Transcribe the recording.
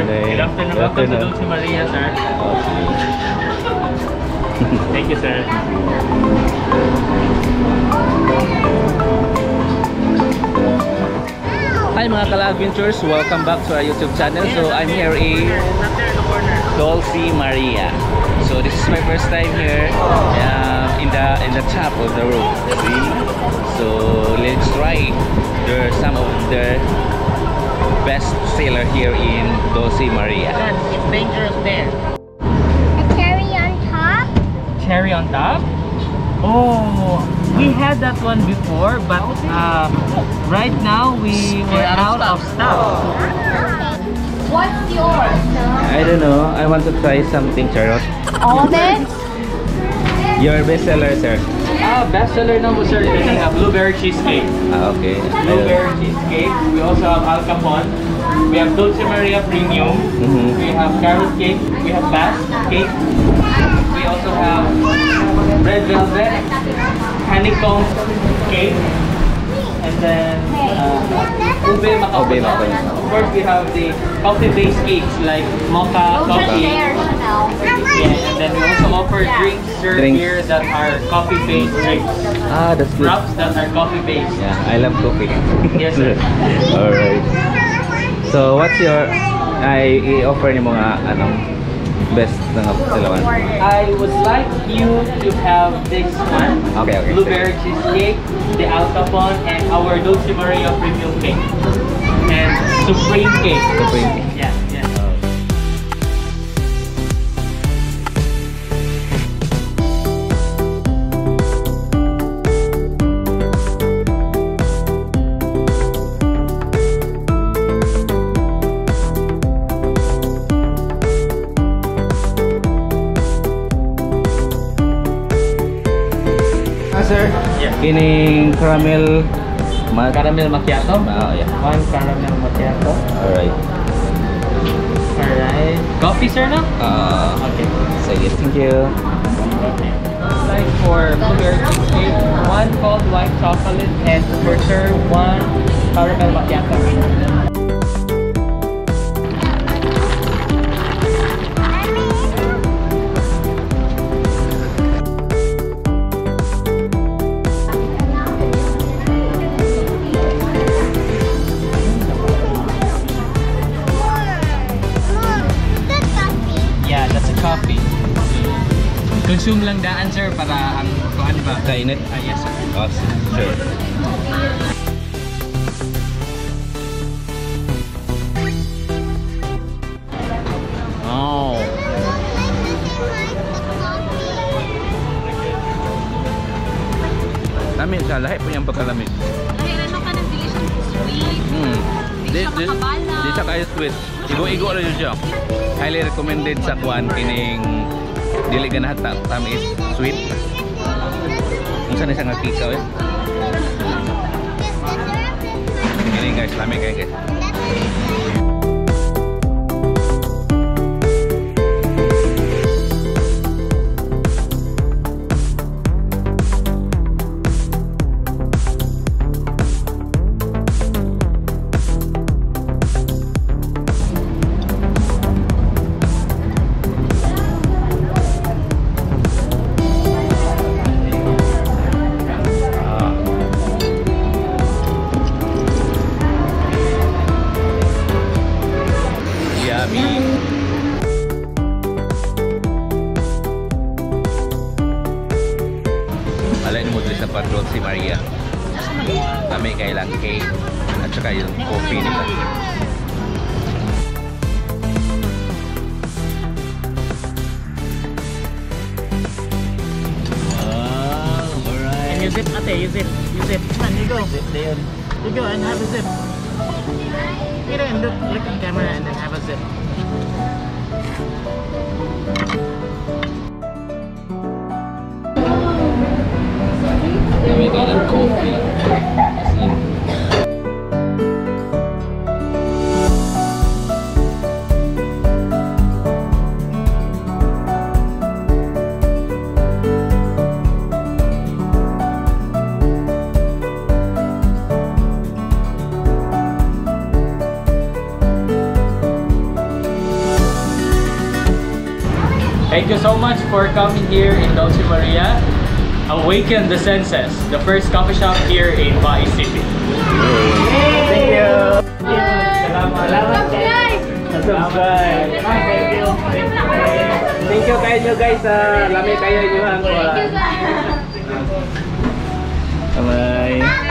afternoon. Good Welcome to afternoon. Dulce Maria, sir. Thank you, sir. Hi mga Kala-Adventures, welcome back to our YouTube channel. So I'm here in Not there in the. Dulce Maria. So this is my first time here uh, in the in the top of the road. See? Dulce Maria. Yes, it's dangerous there. A cherry on top. Cherry on top? Oh, we had that one before, but uh, right now we were out of stock. What's yours? I don't know. I want to try something, Charot. All of it? Your best seller, sir. Ah, bestseller number sir, we have blueberry cheesecake. Ah, okay. Blueberry cheesecake. We also have Al Capone. We have Dulce Maria Premium. Mhm. We have carrot cake. We have bass cake. We also have red velvet, honeycomb cake, and then uh, ube macaron. Ube macaron. Of course, we have the coffee-based cakes like mocha coffee. Yeah, and then we also offer drinks served Drinks. here that are coffee-based drinks. Ah, that's good. Wraps that are coffee-based. Yeah, I love coffee. Yes, sir. Alright. So, what's your... I i-offer niyo mga anong best na silawan. I would like you to have this one. Okay, okay. Blueberry cheesecake, the Al Capone, and our Dulce Maria premium cake. And supreme cake. Supreme cake. Yeah, Kining caramel... Ma Caramel macchiato. Ah, yeah. One caramel macchiato. Alright. Alright. Coffee, sir, no? Ah, Okay. sige. Thank you. Okay. Like for blueberry cheesecake, one cold white chocolate, and for sure, one caramel macchiato. Consume lang daan, sir, para ang kuan ba? Kainit? Ah, yes, sir. Oh, sure. Oh. Lamig siya. Lahi po niyang pagkalamig. Dahil ano ka ng delicious sweet. Hmm. Di siya makabala. Di siya kayo sweet. Igo-igo rin siya. Highly recommended sa kuan kining dili ganahan ta tamis sweet. Kung saan siya nga kikaw eh. Kini guys, kayo guys. Padron si Maria. Kami kailang cake at saka yung coffee nila. Wow, alright. And you zip, ate, you zip. You zip. Come on, you go. Zip na yun. You go and have a zip. Know, and look, look at camera and then have a zip. Thank you so much for coming here in Dolce Maria. Awaken the Senses, the first coffee shop here in Bae City. Thank you! Salamat! Subscribe! Thank you! Thank you kayo nyo guys sa lami kayo nyo ang Bye!